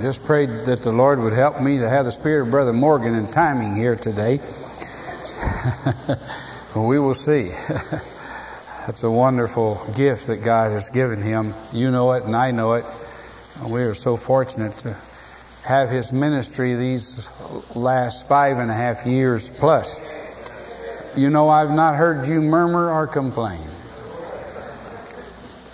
Just prayed that the Lord would help me to have the spirit of Brother Morgan in timing here today. we will see. That's a wonderful gift that God has given him. You know it, and I know it. We are so fortunate to have his ministry these last five and a half years plus. You know, I've not heard you murmur or complain.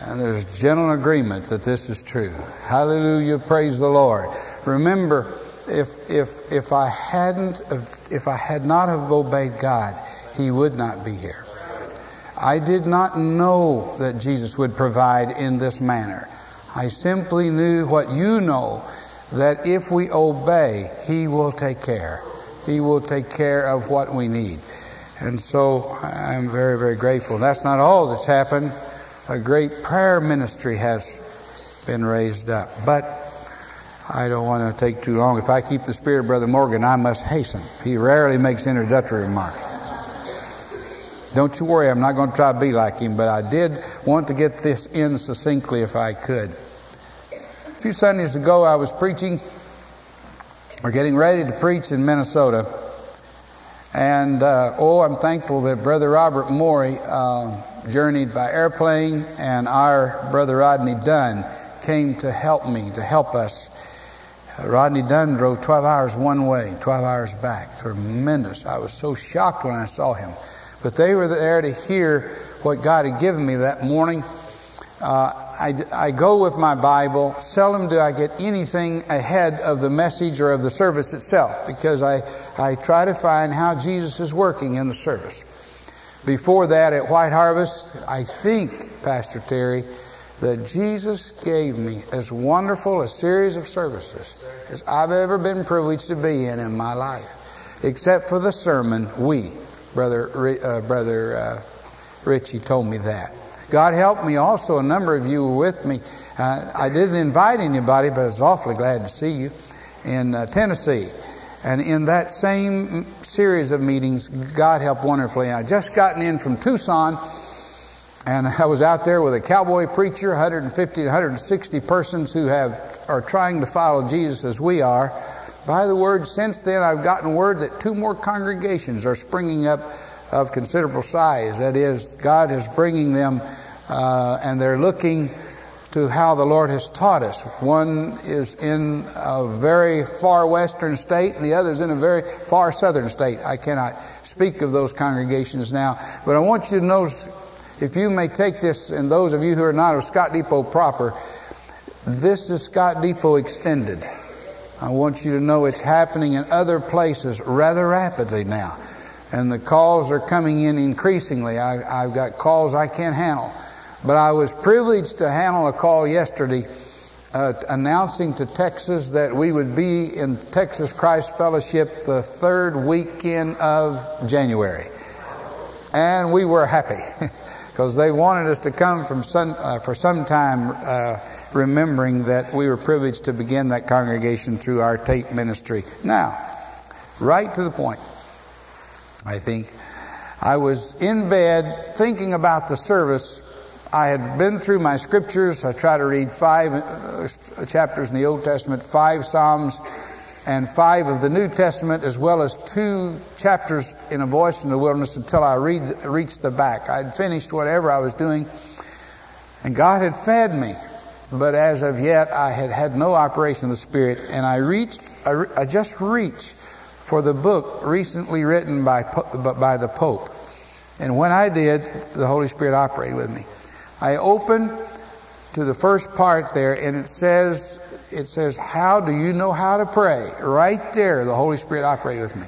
And there's general agreement that this is true. Hallelujah, praise the Lord. Remember, if, if, if I hadn't, if I had not have obeyed God, He would not be here. I did not know that Jesus would provide in this manner. I simply knew what you know that if we obey, He will take care. He will take care of what we need. And so I'm very, very grateful. That's not all that's happened. A great prayer ministry has been raised up. But I don't want to take too long. If I keep the spirit, Brother Morgan, I must hasten. He rarely makes introductory remarks. Don't you worry, I'm not going to try to be like him, but I did want to get this in succinctly if I could. A few Sundays ago, I was preaching, or getting ready to preach in Minnesota. And uh, oh, I'm thankful that Brother Robert Morey uh, journeyed by airplane, and our brother Rodney Dunn came to help me, to help us. Rodney Dunn drove 12 hours one way, 12 hours back. Tremendous. I was so shocked when I saw him. But they were there to hear what God had given me that morning. Uh, I, I, go with my Bible. Seldom do I get anything ahead of the message or of the service itself because I, I try to find how Jesus is working in the service. Before that, at White Harvest, I think, Pastor Terry, that Jesus gave me as wonderful a series of services as I've ever been privileged to be in in my life, except for the sermon, We. Brother, uh, Brother uh, Richie told me that. God helped me also. A number of you were with me. Uh, I didn't invite anybody, but I was awfully glad to see you in uh, Tennessee. And in that same series of meetings, God helped wonderfully. I just gotten in from Tucson, and I was out there with a cowboy preacher, 150 to 160 persons who have are trying to follow Jesus as we are. By the word, since then, I've gotten word that two more congregations are springing up of considerable size. That is, God is bringing them, uh, and they're looking to how the Lord has taught us. One is in a very far western state, and the other is in a very far southern state. I cannot speak of those congregations now, but I want you to notice, if you may take this, and those of you who are not of Scott Depot proper, this is Scott Depot extended. I want you to know it's happening in other places rather rapidly now. And the calls are coming in increasingly. I, have got calls I can't handle. But I was privileged to handle a call yesterday uh, announcing to Texas that we would be in Texas Christ Fellowship the third weekend of January. And we were happy because they wanted us to come from uh, for some time. Uh, remembering that we were privileged to begin that congregation through our tape ministry. Now, right to the point, I think. I was in bed thinking about the service. I had been through my scriptures. I try to read five uh, chapters in the Old Testament, five Psalms, and five of the New Testament, as well as two chapters in A Voice in the Wilderness until I read, reached the back. I had finished whatever I was doing, and God had fed me but as of yet I had had no operation of the Spirit, and I reached, I, I just reached for the book recently written by, by the Pope. And when I did, the Holy Spirit operated with me. I open to the first part there, and it says, it says, How do you know how to pray? Right there, the Holy Spirit operated with me.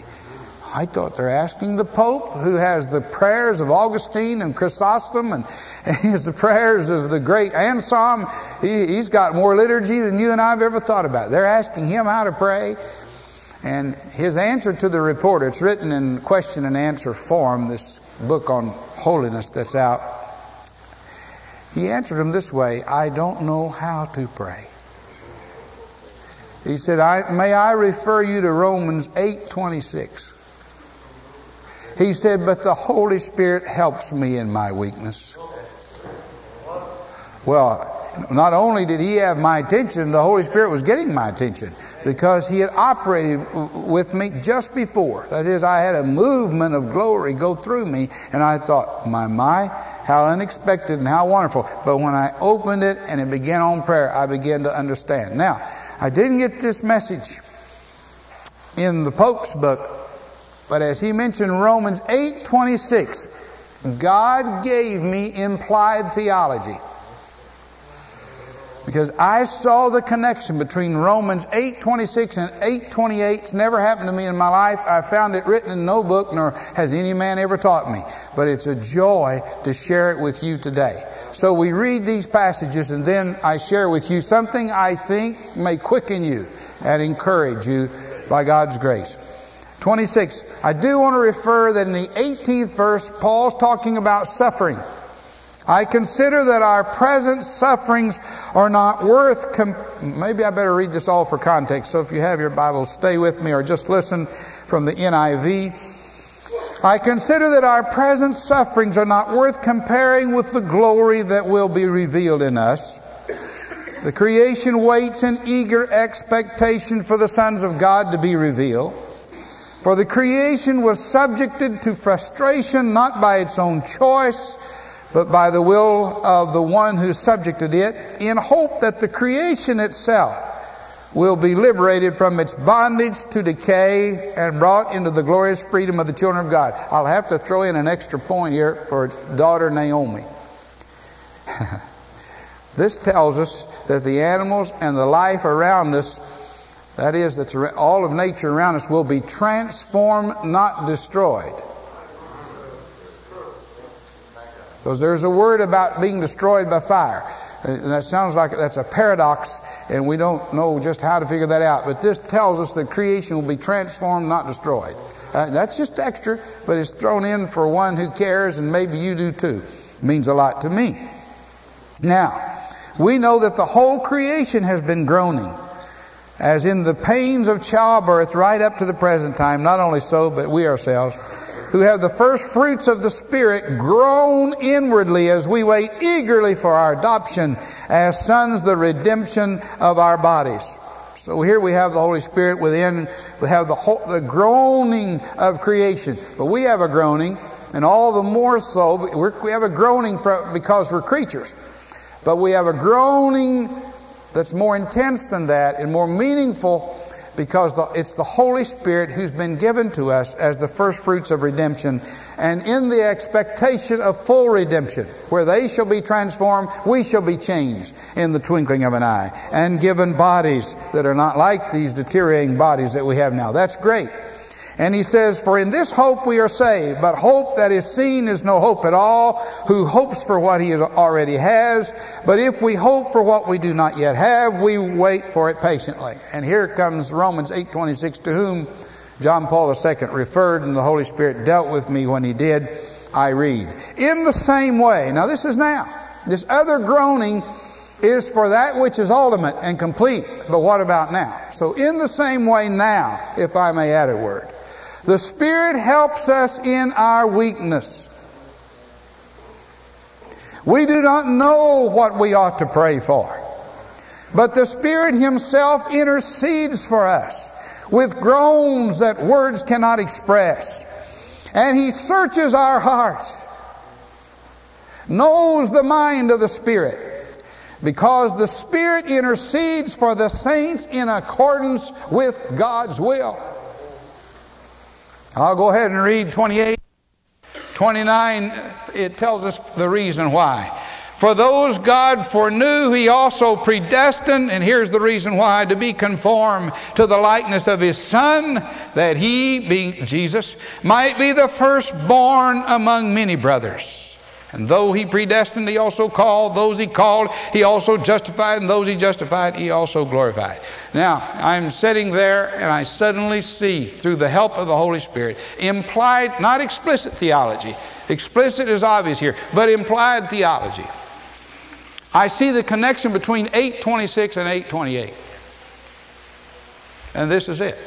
I thought they're asking the Pope, who has the prayers of Augustine and Chrysostom, and, and has the prayers of the great Anselm. He, has got more liturgy than you and I have ever thought about. They're asking him how to pray. And his answer to the reporter, it's written in question and answer form, this book on holiness that's out. He answered him this way I don't know how to pray. He said, I, May I refer you to Romans 8 26. He said, But the Holy Spirit helps me in my weakness. Well, not only did he have my attention, the Holy Spirit was getting my attention because he had operated with me just before. That is, I had a movement of glory go through me, and I thought, my, my, how unexpected and how wonderful. But when I opened it and it began on prayer, I began to understand. Now, I didn't get this message in the Pope's book, but as he mentioned Romans 8 26, God gave me implied theology. Because I saw the connection between Romans 8:26 and 8:28. It's never happened to me in my life. I found it written in no book, nor has any man ever taught me. But it's a joy to share it with you today. So we read these passages, and then I share with you something I think may quicken you and encourage you by God's grace. 26. I do want to refer that in the 18th verse, Paul's talking about suffering. I consider that our present sufferings are not worth. Maybe I better read this all for context. So if you have your Bible, stay with me or just listen from the NIV. I consider that our present sufferings are not worth comparing with the glory that will be revealed in us. The creation waits in eager expectation for the sons of God to be revealed. For the creation was subjected to frustration not by its own choice, but by the will of the one who subjected it, in hope that the creation itself will be liberated from its bondage to decay and brought into the glorious freedom of the children of God. I'll have to throw in an extra point here for daughter Naomi. this tells us that the animals and the life around us that is, that all of nature around us will be transformed, not destroyed. Because there's a word about being destroyed by fire. And that sounds like that's a paradox, and we don't know just how to figure that out. But this tells us that creation will be transformed, not destroyed. Uh, that's just extra, but it's thrown in for one who cares, and maybe you do too. It means a lot to me. Now, we know that the whole creation has been groaning as in the pains of childbirth right up to the present time. Not only so, but we ourselves, who have the first fruits of the Spirit, groan inwardly as we wait eagerly for our adoption as sons, the redemption of our bodies. So here we have the Holy Spirit within, we have the, whole, the groaning of creation. But we have a groaning, and all the more so, we have a groaning for, because we're creatures. But we have a groaning that's more intense than that and more meaningful because it's the Holy Spirit who's been given to us as the first fruits of redemption and in the expectation of full redemption, where they shall be transformed, we shall be changed in the twinkling of an eye and given bodies that are not like these deteriorating bodies that we have now. That's great. And he says, For in this hope we are saved, but hope that is seen is no hope at all. Who hopes for what he already has? But if we hope for what we do not yet have, we wait for it patiently. And here comes Romans 8:26, to whom John Paul II referred, and the Holy Spirit dealt with me when he did. I read. In the same way, now this is now. This other groaning is for that which is ultimate and complete. But what about now? So, in the same way, now, if I may add a word, the Spirit helps us in our weakness. We do not know what we ought to pray for, but the Spirit Himself intercedes for us with groans that words cannot express. And He searches our hearts, knows the mind of the Spirit, because the Spirit intercedes for the saints in accordance with God's will. I'll go ahead and read 28. 29, it tells us the reason why. For those God foreknew, He also predestined, and here's the reason why to be conformed to the likeness of His Son, that He, being Jesus, might be the firstborn among many brothers. And though he predestined, he also called. Those he called, he also justified. And those he justified, he also glorified. Now, I'm sitting there and I suddenly see, through the help of the Holy Spirit, implied, not explicit theology. Explicit is obvious here, but implied theology. I see the connection between 826 and 828. And this is it.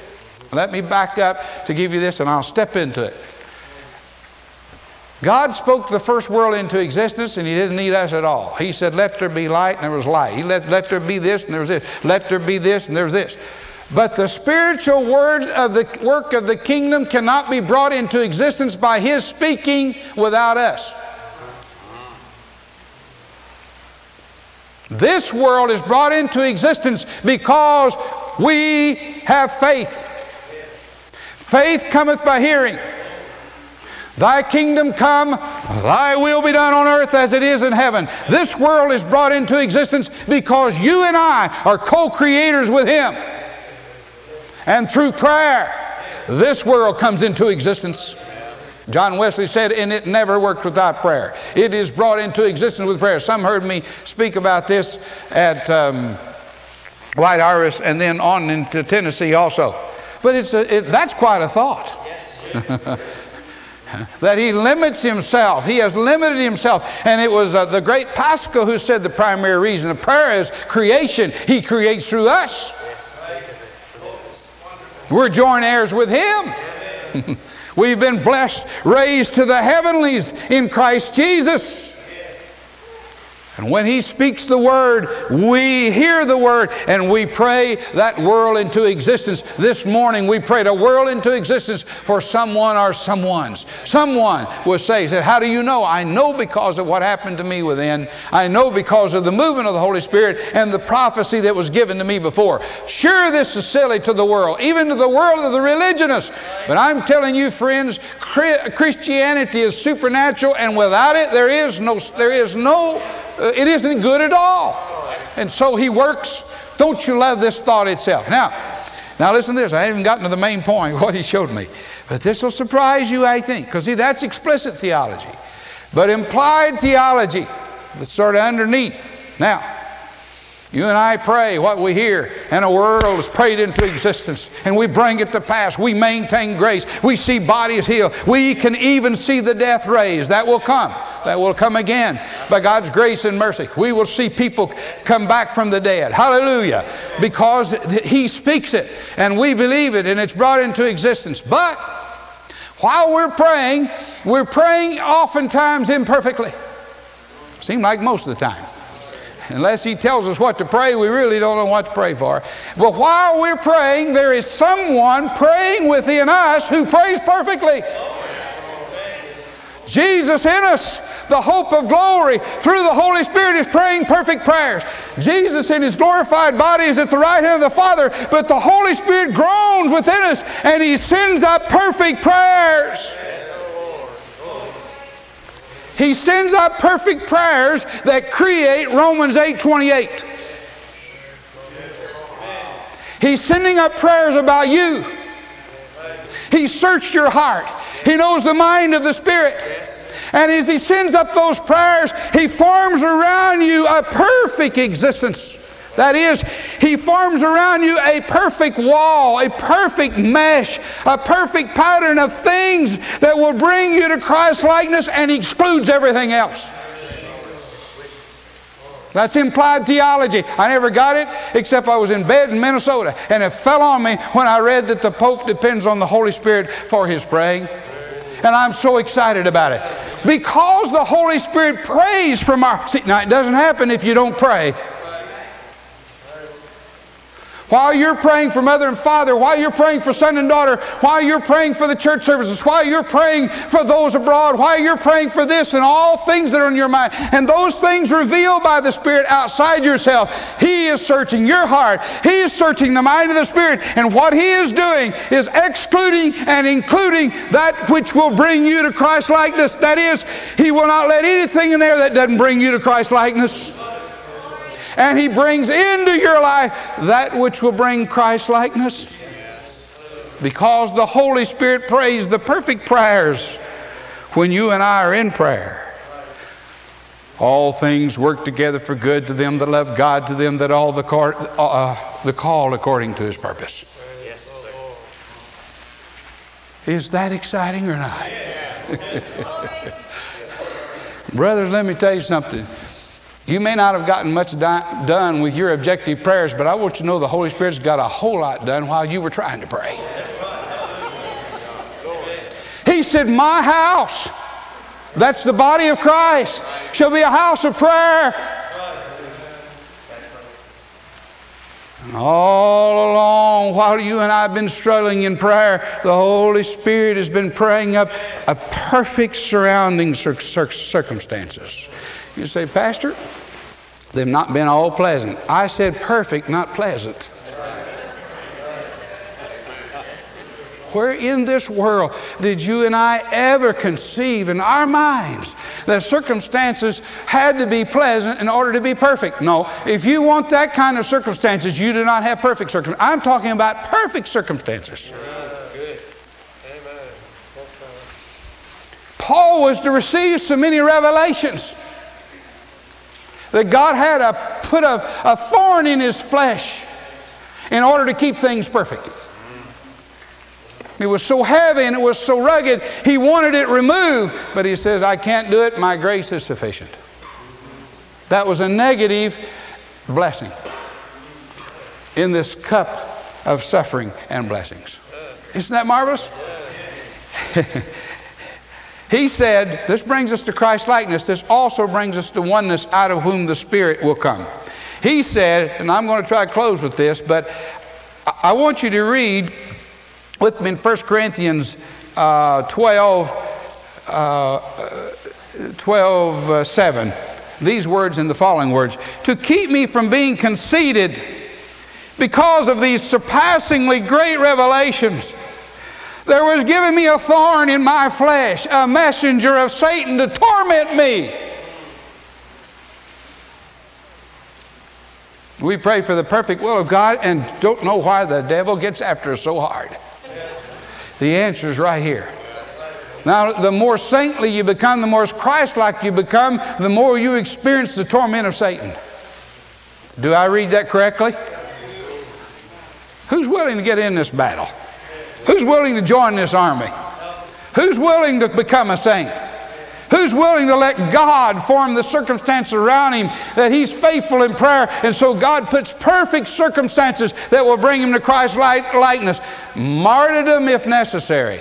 Let me back up to give you this and I'll step into it. God spoke the first world into existence and He didn't need us at all. He said, Let there be light, and there was light. He let, let there be this, and there was this. Let there be this, and there was this. But the spiritual word of the work of the kingdom cannot be brought into existence by His speaking without us. This world is brought into existence because we have faith. Faith cometh by hearing. Thy kingdom come, thy will be done on earth as it is in heaven. This world is brought into existence because you and I are co creators with Him. And through prayer, this world comes into existence. John Wesley said, and it never worked without prayer. It is brought into existence with prayer. Some heard me speak about this at um, White Iris and then on into Tennessee also. But it's a, it, that's quite a thought. that he limits himself. He has limited himself. And it was uh, the great Pascal who said the primary reason of prayer is creation. He creates through us. We're joint heirs with him. We've been blessed, raised to the heavenlies in Christ Jesus. And when He speaks the word, we hear the word and we pray that world into existence. This morning we prayed a world into existence for someone or someone's. Someone was saying, said, How do you know? I know because of what happened to me within. I know because of the movement of the Holy Spirit and the prophecy that was given to me before. Sure, this is silly to the world, even to the world of the religionists. But I'm telling you, friends, Christianity is supernatural, and without it, there is no, there is no Uh, it isn't good at all. And so he works. Don't you love this thought itself? Now, now listen to this. I haven't even gotten to the main point, what he showed me. But this will surprise you, I think, because see, that's explicit theology. But implied theology, that's sort of underneath. Now, you and I pray what we hear, and a world is prayed into existence, and we bring it to pass. We maintain grace. We see bodies healed. We can even see the death raised. That will come. That will come again by God's grace and mercy. We will see people come back from the dead. Hallelujah. Because He speaks it, and we believe it, and it's brought into existence. But while we're praying, we're praying oftentimes imperfectly. Seem like most of the time. Unless He tells us what to pray, we really don't know what to pray for. But while we're praying, there is someone praying within us who prays perfectly. Jesus in us, the hope of glory, through the Holy Spirit is praying perfect prayers. Jesus in his glorified body is at the right hand of the Father, but the Holy Spirit groans within us and he sends up perfect prayers. He sends out perfect prayers that create Romans 8 28. He's sending up prayers about you. He searched your heart. He knows the mind of the Spirit. And as He sends up those prayers, He forms around you a perfect existence. That is, He forms around you a perfect wall, a perfect mesh, a perfect pattern of things that will bring you to Christ likeness and excludes everything else. That's implied theology. I never got it except I was in bed in Minnesota and it fell on me when I read that the Pope depends on the Holy Spirit for his praying. And I'm so excited about it. Because the Holy Spirit prays from our. See, now it doesn't happen if you don't pray. While you're praying for mother and father, while you're praying for son and daughter, while you're praying for the church services, while you're praying for those abroad, while you're praying for this and all things that are in your mind, and those things revealed by the Spirit outside yourself, He is searching your heart. He is searching the mind of the Spirit, and what He is doing is excluding and including that which will bring you to Christ likeness. That is, He will not let anything in there that doesn't bring you to Christ likeness and He brings into your life that which will bring Christ likeness. Because the Holy Spirit prays the perfect prayers when you and I are in prayer. All things work together for good to them that love God, to them that all the, uh, the call according to His purpose. Is that exciting or not? Brothers, let me tell you something. You may not have gotten much done with your objective prayers, but I want you to know the Holy Spirit's got a whole lot done while you were trying to pray. He said, My house That's the body of Christ. Shall be a house of prayer. And all along, while you and I have been struggling in prayer, the Holy Spirit has been praying up a perfect surrounding circumstances. You say, Pastor, they've not been all pleasant. I said perfect, not pleasant. Where in this world did you and I ever conceive in our minds that circumstances had to be pleasant in order to be perfect? No. If you want that kind of circumstances, you do not have perfect circumstances. I'm talking about perfect circumstances. Paul was to receive so many revelations that God had to put a, a thorn in his flesh in order to keep things perfect. It was so heavy and it was so rugged, he wanted it removed. But he says, I can't do it, my grace is sufficient. That was a negative blessing in this cup of suffering and blessings. Isn't that marvelous? he said, This brings us to Christ likeness. This also brings us to oneness out of whom the Spirit will come. He said, and I'm going to try to close with this, but I want you to read with me in 1 Corinthians uh, 12, uh, 12 uh, 7. These words and the following words To keep me from being conceited because of these surpassingly great revelations, there was given me a thorn in my flesh, a messenger of Satan to torment me. We pray for the perfect will of God and don't know why the devil gets after us so hard. The answer is right here. Now, the more saintly you become, the more Christ like you become, the more you experience the torment of Satan. Do I read that correctly? Who's willing to get in this battle? Who's willing to join this army? Who's willing to become a saint? Who's willing to let God form the circumstances around him that he's faithful in prayer? And so God puts perfect circumstances that will bring him to Christ's likeness. Martyrdom if necessary.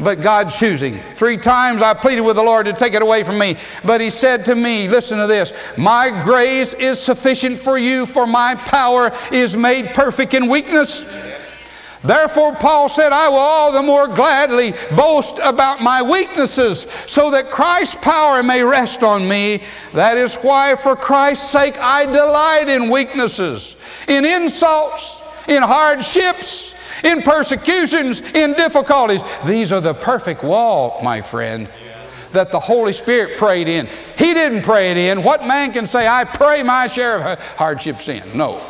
But God's choosing. Three times I pleaded with the Lord to take it away from me. But He said to me, Listen to this My grace is sufficient for you, for my power is made perfect in weakness. Therefore, Paul said, I will all the more gladly boast about my weaknesses, so that Christ's power may rest on me. That is why, for Christ's sake, I delight in weaknesses, in insults, in hardships, in persecutions, in difficulties. These are the perfect wall, my friend, that the Holy Spirit prayed in. He didn't pray it in. What man can say, I pray my share of hardships in? No.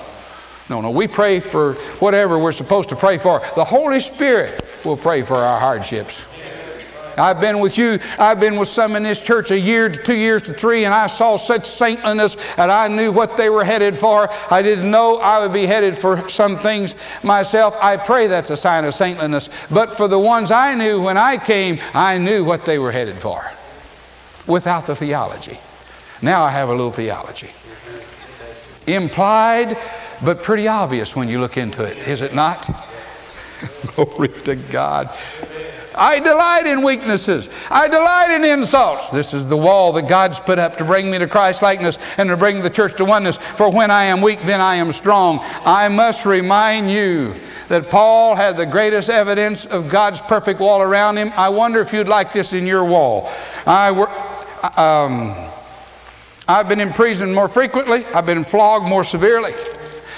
No, no, we pray for whatever we're supposed to pray for. The Holy Spirit will pray for our hardships. I've been with you, I've been with some in this church a year to two years to three, and I saw such saintliness and I knew what they were headed for. I didn't know I would be headed for some things myself. I pray that's a sign of saintliness. But for the ones I knew when I came, I knew what they were headed for without the theology. Now I have a little theology. Implied but pretty obvious when you look into it, is it not? Glory to God. I delight in weaknesses. I delight in insults. This is the wall that God's put up to bring me to Christ likeness and to bring the church to oneness. For when I am weak, then I am strong. I must remind you that Paul had the greatest evidence of God's perfect wall around him. I wonder if you'd like this in your wall. I were, um, I've been in prison more frequently. I've been flogged more severely.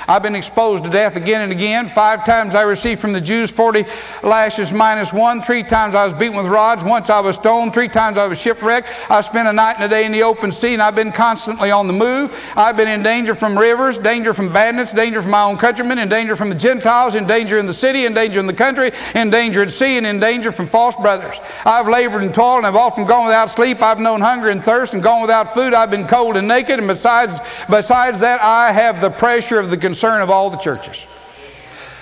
I've been exposed to death again and again. Five times I received from the Jews 40 lashes minus one. Three times I was beaten with rods. Once I was stoned. Three times I was shipwrecked. I spent a night and a day in the open sea, and I've been constantly on the move. I've been in danger from rivers, danger from bandits, danger from my own countrymen, in danger from the Gentiles, in danger in the city, in danger in the country, in danger at sea, and in danger from false brothers. I've labored and toiled, and I've often gone without sleep. I've known hunger and thirst, and gone without food. I've been cold and naked, and besides, besides that, I have the pressure of the concern of all the churches.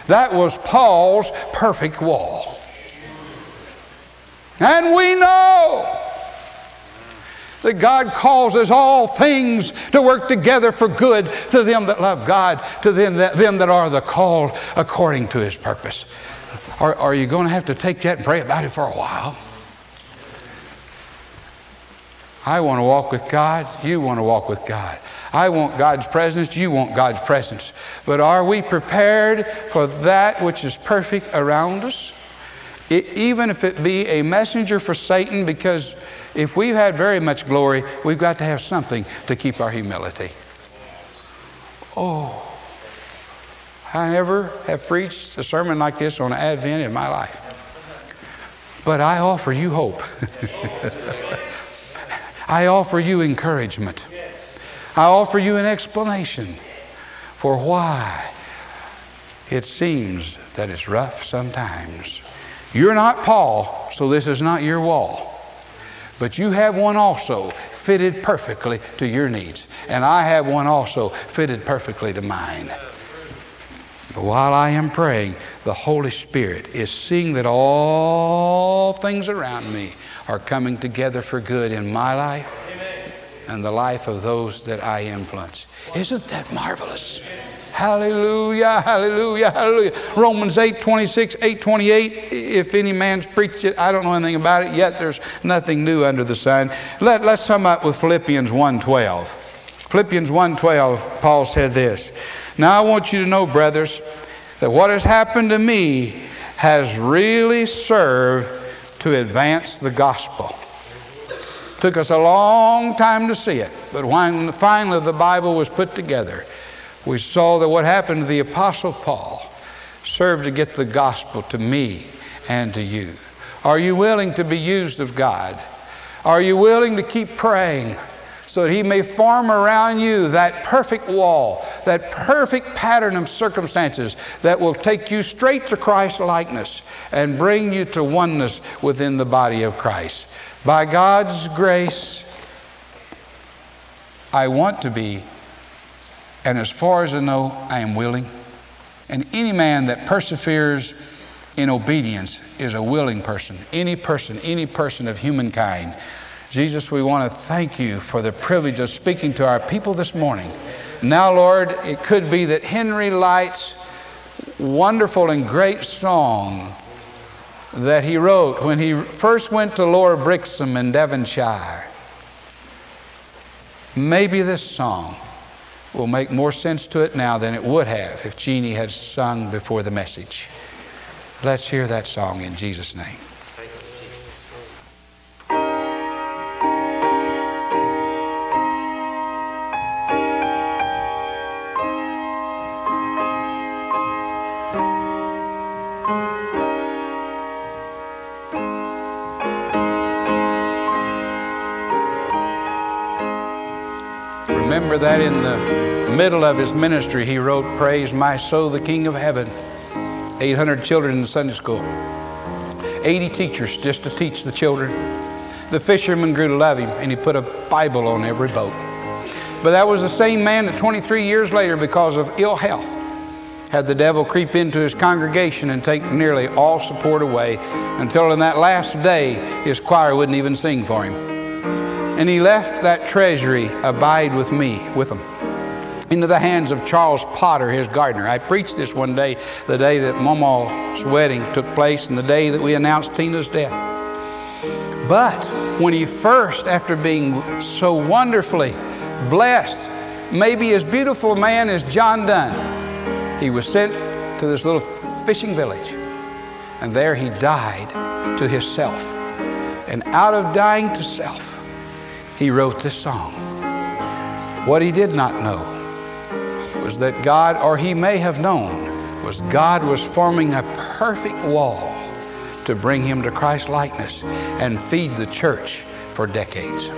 That was Paul's perfect wall. And we know that God causes all things to work together for good to them that love God, to them that, them that are the called according to his purpose. Are, are you going to have to take that and pray about it for a while? I want to walk with God. You want to walk with God. I want God's presence. You want God's presence. But are we prepared for that which is perfect around us? It, even if it be a messenger for Satan, because if we've had very much glory, we've got to have something to keep our humility. Oh, I never have preached a sermon like this on Advent in my life. But I offer you hope. I offer you encouragement. I offer you an explanation for why it seems that it's rough sometimes. You're not Paul, so this is not your wall. But you have one also fitted perfectly to your needs. And I have one also fitted perfectly to mine. While I am praying, the Holy Spirit is seeing that all things around me are coming together for good in my life and the life of those that I influence. Isn't that marvelous? Hallelujah, hallelujah, hallelujah. Romans 8 26, 8 28. If any man's preached it, I don't know anything about it yet. There's nothing new under the sun. Let, let's sum up with Philippians 1 12. Philippians 1 12, Paul said this. Now I want you to know, brothers, that what has happened to me has really served to advance the gospel. Took us a long time to see it, but when finally the Bible was put together, we saw that what happened to the Apostle Paul served to get the gospel to me and to you. Are you willing to be used of God? Are you willing to keep praying so that He may form around you that perfect wall, that perfect pattern of circumstances that will take you straight to Christ likeness and bring you to oneness within the body of Christ? By God's grace, I want to be and as far as I know, I am willing. And any man that perseveres in obedience is a willing person. Any person, any person of humankind. Jesus, we want to thank you for the privilege of speaking to our people this morning. Now, Lord, it could be that Henry Lyte's wonderful and great song that he wrote when he first went to Lower Brixham in Devonshire. Maybe this song will make more sense to it now than it would have if Jeannie had sung before the message. Let's hear that song in Jesus' name. Remember that in the middle of his ministry, he wrote, Praise my soul, the King of heaven. 800 children in Sunday school, 80 teachers just to teach the children. The fishermen grew to love him, and he put a Bible on every boat. But that was the same man that 23 years later, because of ill health, had the devil creep into his congregation and take nearly all support away until in that last day his choir wouldn't even sing for him. And he left that treasury abide with me, with him into the hands of Charles Potter, his gardener. I preached this one day, the day that Mama's wedding took place and the day that we announced Tina's death. But when he first, after being so wonderfully blessed, maybe as beautiful a man as John Donne, he was sent to this little fishing village. And there he died to himself. And out of dying to self, he wrote this song. What he did not know was that God, or he may have known, was God was forming a perfect wall to bring him to Christ likeness and feed the church for decades.